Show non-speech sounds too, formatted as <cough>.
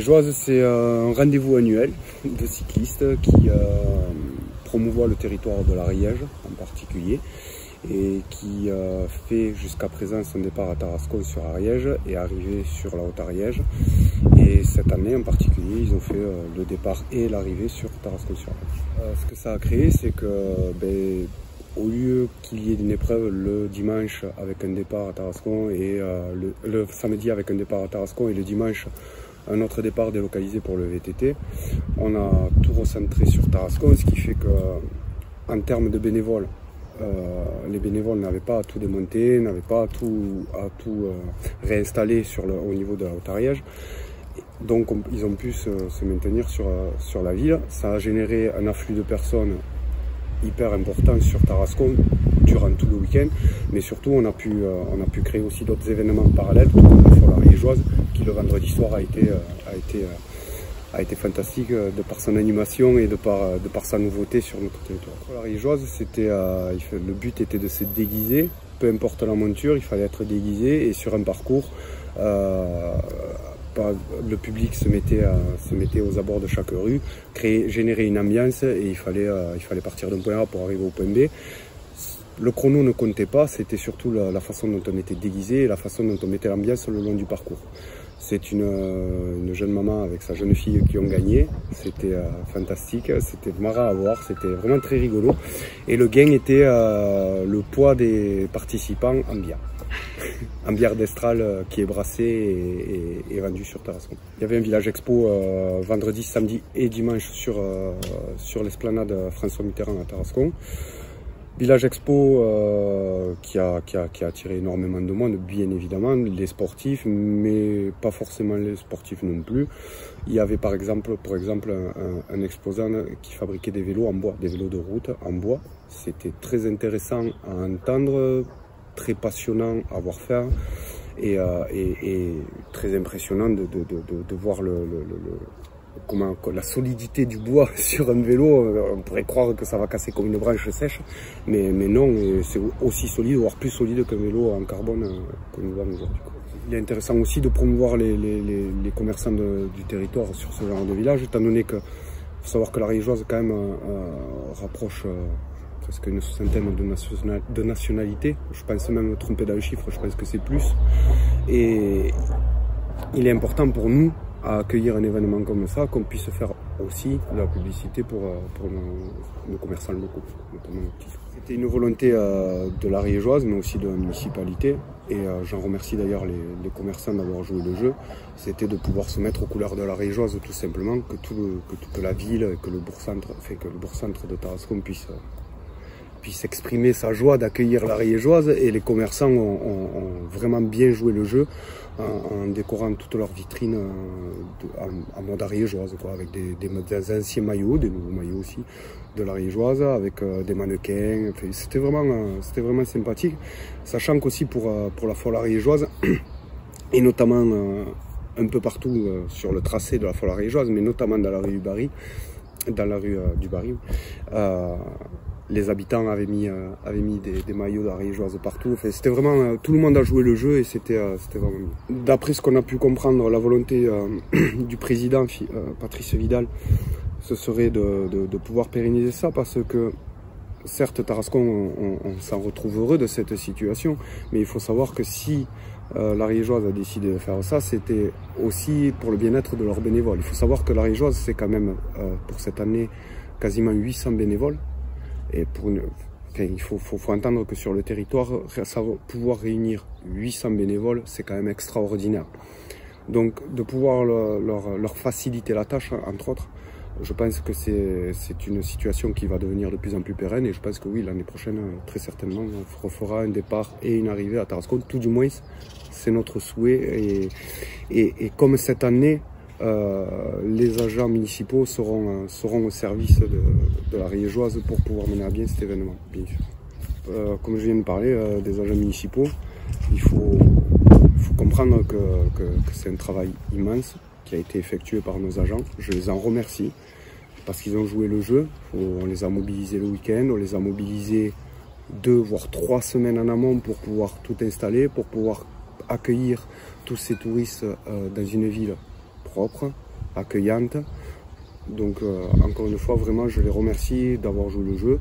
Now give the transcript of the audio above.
Riégeoise, c'est un rendez-vous annuel de cyclistes qui euh, promouvoit le territoire de l'Ariège en particulier et qui euh, fait jusqu'à présent son départ à Tarascon sur Ariège et arrivé sur la Haute-Ariège. Et cette année en particulier, ils ont fait euh, le départ et l'arrivée sur Tarascon sur Ariège. ce que ça a créé, c'est que ben, au lieu qu'il y ait une épreuve le dimanche avec un départ à Tarascon et le samedi avec un départ à Tarascon et le dimanche un autre départ délocalisé pour le VTT. On a tout recentré sur Tarascon, ce qui fait que en termes de bénévoles, euh, les bénévoles n'avaient pas à tout démonter, n'avaient pas à tout, à tout euh, réinstaller sur le, au niveau de la Haute-Ariège. Donc ils ont pu se, maintenir sur, euh, la ville. Ça a généré un afflux de personnes hyper important sur Tarascon durant tout le week-end. Mais surtout, on a pu, créer aussi d'autres événements parallèles, comme la Riégeoise, le vendredi soir a été, a été a été fantastique euh, de par son animation et de par, euh, de par sa nouveauté sur notre territoire. La riégeoise, c'était, euh, le but était de se déguiser, peu importe la monture, il fallait être déguisé et sur un parcours, euh, le public se mettait, se mettait aux abords de chaque rue, créer, générer une ambiance et il fallait, il fallait partir d'un point A pour arriver au point B. Le chrono ne comptait pas, c'était surtout la, la, façon dont on était déguisé et la façon dont on mettait l'ambiance le long du parcours. C'est une, jeune maman avec sa jeune fille qui ont gagné. C'était euh, fantastique, c'était marrant à voir, c'était vraiment très rigolo. Et le gain était euh, le poids des participants en bière. <laughs> en bière d'Estral euh, qui est brassé et, vendu sur Tarascon. Il y avait un village expo vendredi, samedi et dimanche sur, sur l'esplanade François Mitterrand à Tarascon. Village Expo euh, qui, a, attiré énormément de monde, bien évidemment, les sportifs, mais pas forcément les sportifs non plus. Il y avait par exemple, un, exposant qui fabriquait des vélos en bois, des vélos de route en bois. C'était très intéressant à entendre, très passionnant à voir faire et, euh, très impressionnant de, voir le comment la solidité du bois <laughs> sur un vélo, euh, on pourrait croire que ça va casser comme une branche sèche, mais, non, c'est aussi solide, voire plus solide qu'un vélo en carbone euh, que nous avons aujourd'hui. Il est intéressant aussi de promouvoir les, commerçants du territoire sur ce genre de village, étant donné que faut savoir que la Riégeoise quand même euh, rapproche presque une soixantaine de, de nationalités. Je pense même me tromper dans le chiffre, je pense que c'est plus. Et il est important pour nous à accueillir un événement comme ça, qu'on puisse faire aussi la publicité pour, euh, nos, commerçants locaux, C'était une volonté euh, de la Riégeoise, mais aussi de la municipalité, et euh, j'en remercie d'ailleurs les, commerçants d'avoir joué le jeu. C'était de pouvoir se mettre aux couleurs de la Riégeoise tout simplement, que, tout le, que la ville, que le bourg-centre de Tarascon puisse puisse exprimer sa joie d'accueillir la Riégeoise et les commerçants ont, vraiment bien joué le jeu en, décorant toutes leurs vitrines euh, en, mode ariégeoise, quoi, avec des, anciens maillots, des nouveaux maillots aussi de l'ariégeoise, avec euh, des mannequins. c'était vraiment, euh, vraiment sympathique, sachant qu'aussi pour, pour la folle ariégeoise, <clears throat> et notamment un peu partout sur le tracé de la folle ariégeoise, mais notamment dans la rue du Barry, dans la rue du Barry, les habitants avaient mis, euh, des, maillots d'ariégeoise partout. Enfin, c'était vraiment, euh, tout le monde a joué le jeu et c'était euh, vraiment D'après ce qu'on a pu comprendre, la volonté <clears throat> du président Patrice Vidal, ce serait de, pouvoir pérenniser ça parce que certes, Tarascon, on, s'en retrouve heureux de cette situation, mais il faut savoir que si euh, l'Ariégeoise a décidé de faire ça, c'était aussi pour le bien-être de leurs bénévoles. Il faut savoir que l'Ariégeoise, c'est quand même, pour cette année, quasiment 800 bénévoles et il faut, entendre que sur le territoire, pouvoir réunir 800 bénévoles, c'est quand même extraordinaire. Donc de pouvoir leur, faciliter la tâche, entre autres, je pense que c'est une situation qui va devenir de plus en plus pérenne et je pense que oui, l'année prochaine, très certainement, on fera un départ et une arrivée à Tarascon. Tout du moins, c'est notre souhait. Et, comme cette année, euh, les agents municipaux seront, euh, au service de, la Riégeoise pour pouvoir mener à bien cet événement. Euh, comme je viens de parler des agents municipaux, il faut, comprendre que c'est un travail immense qui a été effectué par nos agents. Je les en remercie parce qu'ils ont joué le jeu. On les a mobilisés le week-end, on les a mobilisés deux voire trois semaines en amont pour pouvoir tout installer, pour pouvoir accueillir tous ces touristes dans une ville propre, accueillante. Donc encore une fois, vraiment, je les remercie d'avoir joué le jeu.